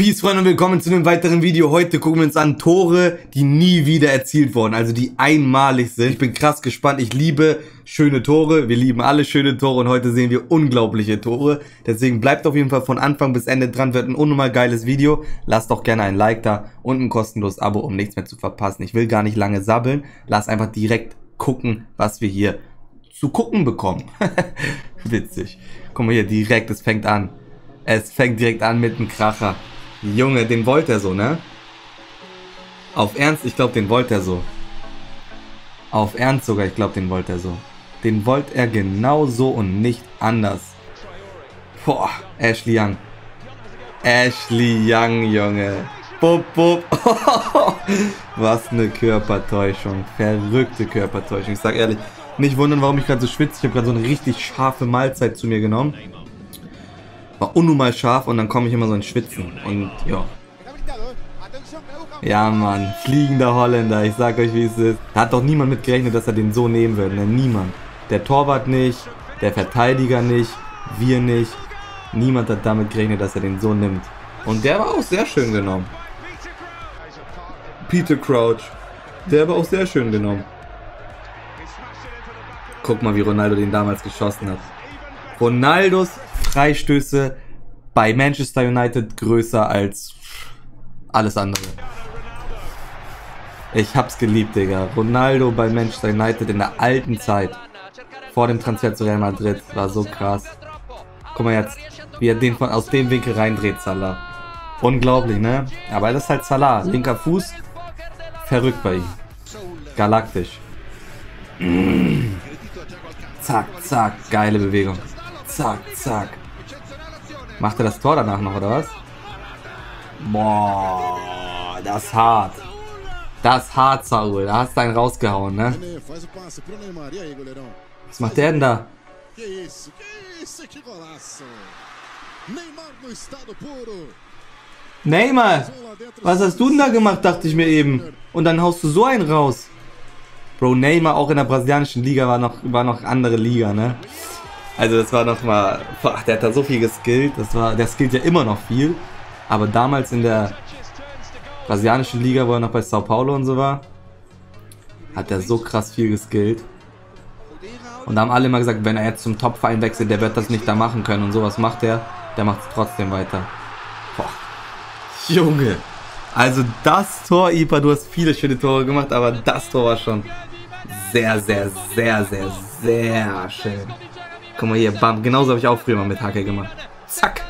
Peace, Freunde, und willkommen zu einem weiteren Video. Heute gucken wir uns an Tore, die nie wieder erzielt wurden, also die einmalig sind. Ich bin krass gespannt. Ich liebe schöne Tore. Wir lieben alle schöne Tore und heute sehen wir unglaubliche Tore. Deswegen bleibt auf jeden Fall von Anfang bis Ende dran. Wird ein unnormal geiles Video. Lasst doch gerne ein Like da und ein kostenloses Abo, um nichts mehr zu verpassen. Ich will gar nicht lange sabbeln. Lass einfach direkt gucken, was wir hier zu gucken bekommen. Witzig. Guck mal hier, direkt, es fängt an. Es fängt direkt an mit einem Kracher. Junge, den wollte er so, ne? Auf Ernst, ich glaube, den wollte er so. Auf Ernst sogar, ich glaube, den wollte er so. Den wollte er genau so und nicht anders. Boah, Ashley Young. Ashley Young, Junge. Bup, bup. Was eine Körpertäuschung. Verrückte Körpertäuschung. Ich sag ehrlich, nicht wundern, warum ich gerade so schwitze. Ich habe gerade so eine richtig scharfe Mahlzeit zu mir genommen war unnormal scharf und dann komme ich immer so ins Schwitzen. Und ja. Ja, Mann. Fliegender Holländer. Ich sag euch, wie es ist. Da hat doch niemand mit gerechnet, dass er den so nehmen würde. Ne? Niemand. Der Torwart nicht. Der Verteidiger nicht. Wir nicht. Niemand hat damit gerechnet, dass er den so nimmt. Und der war auch sehr schön genommen. Peter Crouch. Der war auch sehr schön genommen. Guck mal, wie Ronaldo den damals geschossen hat. Ronaldos Freistöße bei Manchester United größer als alles andere. Ich hab's geliebt, Digga. Ronaldo bei Manchester United in der alten Zeit. Vor dem Transfer zu Real Madrid. War so krass. Guck mal jetzt, wie er den von, aus dem Winkel reindreht, Salah. Unglaublich, ne? Aber das ist halt Salah. Linker Fuß. Verrückt bei ihm. Galaktisch. Mm. Zack, zack. Geile Bewegung. Zack, zack. Macht er das Tor danach noch, oder was? Boah, das ist hart. Das ist hart, Saul. Da hast du einen rausgehauen, ne? Was macht der denn da? Neymar, was hast du denn da gemacht, dachte ich mir eben. Und dann haust du so einen raus. Bro, Neymar auch in der brasilianischen Liga war noch, war noch andere Liga, ne? Also das war nochmal, der hat da so viel geskillt, das war, der skillt ja immer noch viel. Aber damals in der brasilianischen Liga, wo er noch bei Sao Paulo und so war, hat er so krass viel geskillt. Und da haben alle immer gesagt, wenn er jetzt zum Top-Verein wechselt, der wird das nicht da machen können. Und sowas macht er, der macht es trotzdem weiter. Boah. Junge. Also das Tor, Ipa, du hast viele schöne Tore gemacht, aber das Tor war schon sehr, sehr, sehr, sehr, sehr schön. Guck mal hier, bam. Genauso habe ich auch früher mal mit Hacke gemacht. Zack.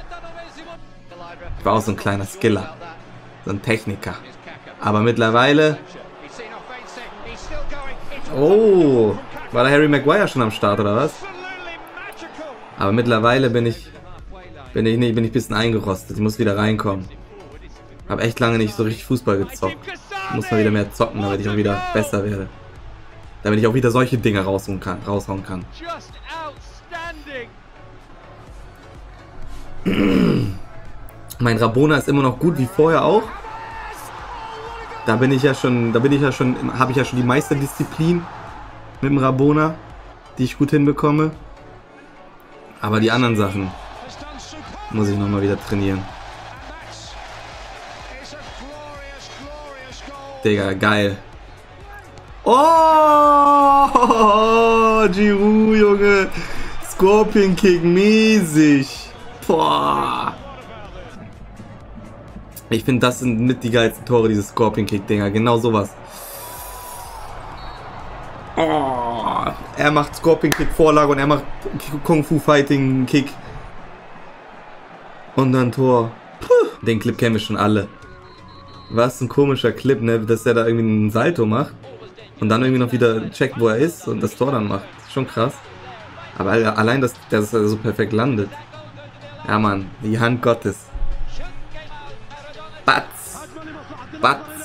Ich war auch so ein kleiner Skiller. So ein Techniker. Aber mittlerweile... Oh, war da Harry Maguire schon am Start, oder was? Aber mittlerweile bin ich... Bin ich nicht, bin ich ein bisschen eingerostet. Ich muss wieder reinkommen. Hab echt lange nicht so richtig Fußball gezockt. Muss mal wieder mehr zocken, damit ich auch wieder besser werde. Damit ich auch wieder solche Dinge raushauen kann. Raushauen kann. mein Rabona ist immer noch gut wie vorher auch. Da bin ich ja schon, da bin ich ja schon, habe ich ja schon die Meisterdisziplin mit dem Rabona, die ich gut hinbekomme. Aber die anderen Sachen muss ich nochmal wieder trainieren. Digga, geil. Oh, Giroud, Junge. Scorpion Kick, mäßig. Boah. Ich finde, das sind mit die geilsten Tore, diese Scorpion Kick-Dinger. Genau sowas. Oh, er macht Scorpion Kick Vorlage und er macht Kung Fu Fighting Kick. Und dann Tor. Puh. Den Clip kennen wir schon alle. Was ein komischer Clip, ne? Dass er da irgendwie einen Salto macht. Und dann irgendwie noch wieder checkt, wo er ist und das Tor dann macht. Schon krass. Aber allein, dass, dass er so perfekt landet. Ja, Mann, die Hand Gottes. Batz. Batz.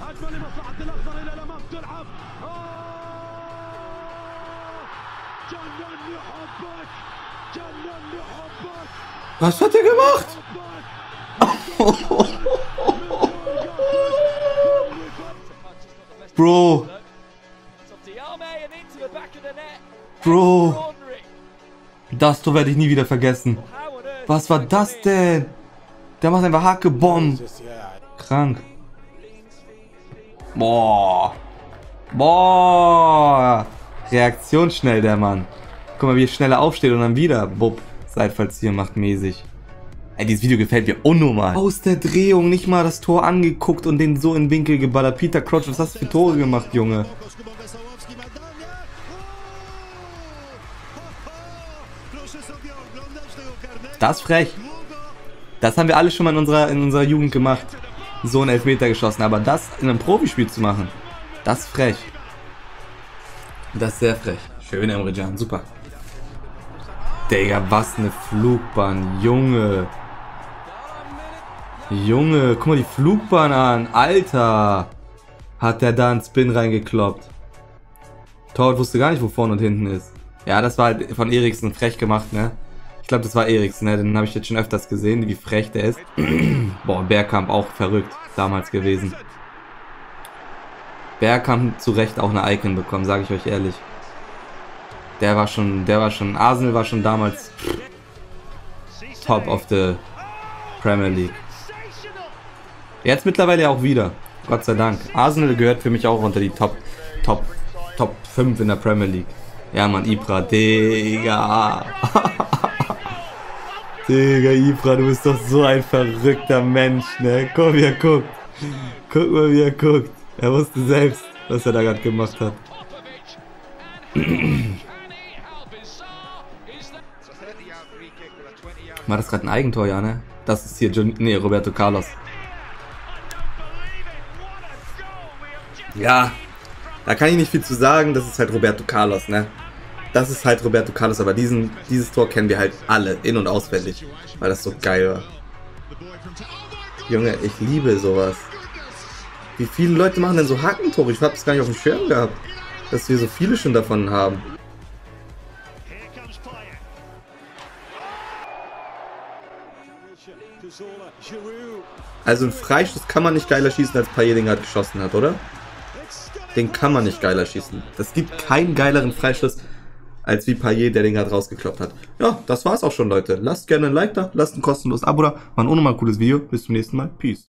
هجمه لمصلحه الاخضر الى الامام تلعب جنني حبك was hat er gemacht? Bro. Bro. Das Tor werde ich nie wieder vergessen. Was war das denn? Der macht einfach Hackebomb. Krank. Boah. Boah. Reaktion schnell, der Mann. Guck mal, wie er schneller aufsteht und dann wieder. Bub. Seitfallzieher macht mäßig. Ey, dieses Video gefällt mir unnormal. Aus der Drehung nicht mal das Tor angeguckt und den so in Winkel geballert. Peter Crouch, was hast du für Tore gemacht, Junge? Das ist frech. Das haben wir alle schon mal in unserer, in unserer Jugend gemacht. So einen Elfmeter geschossen. Aber das in einem Profispiel zu machen, das ist frech. Das ist sehr frech. Schön, Emre Can. Super. Digga, was eine Flugbahn. Junge. Junge, guck mal die Flugbahn an. Alter. Hat der da einen Spin reingekloppt. Torwart wusste gar nicht, wo vorne und hinten ist. Ja, das war halt von Eriksen frech gemacht, ne? Ich glaube, das war Eriksen, ne? Den habe ich jetzt schon öfters gesehen, wie frech der ist. Boah, Bergkamp auch verrückt damals gewesen. Bergkamp zu Recht auch eine Icon bekommen, sage ich euch ehrlich. Der war schon, der war schon, Arsenal war schon damals top of the Premier League. Jetzt mittlerweile auch wieder. Gott sei Dank. Arsenal gehört für mich auch unter die Top, Top, Top 5 in der Premier League. Ja, man, Ibra, Digga. Digga, Ibra, du bist doch so ein verrückter Mensch, ne? Komm, wie er guckt. Guck mal, wie er guckt. Er wusste selbst, was er da gerade gemacht hat. War das gerade ein Eigentor, ja, ne? Das ist hier, John, nee, Roberto Carlos. Ja, da kann ich nicht viel zu sagen. Das ist halt Roberto Carlos, ne? Das ist halt Roberto Carlos, aber diesen, dieses Tor kennen wir halt alle in- und auswendig, weil das so geil war. Junge, ich liebe sowas. Wie viele Leute machen denn so Hackentore? Ich hab das gar nicht auf dem Schirm gehabt, dass wir so viele schon davon haben. Also ein Freistoß kann man nicht geiler schießen, als Payet den gerade geschossen hat, oder? Den kann man nicht geiler schießen. Das gibt keinen geileren Freistoß, als wie Payet, der den gerade rausgekloppt hat. Ja, das war's auch schon, Leute. Lasst gerne ein Like da, lasst ein kostenloses Abo da. War ein unnormal cooles Video. Bis zum nächsten Mal. Peace.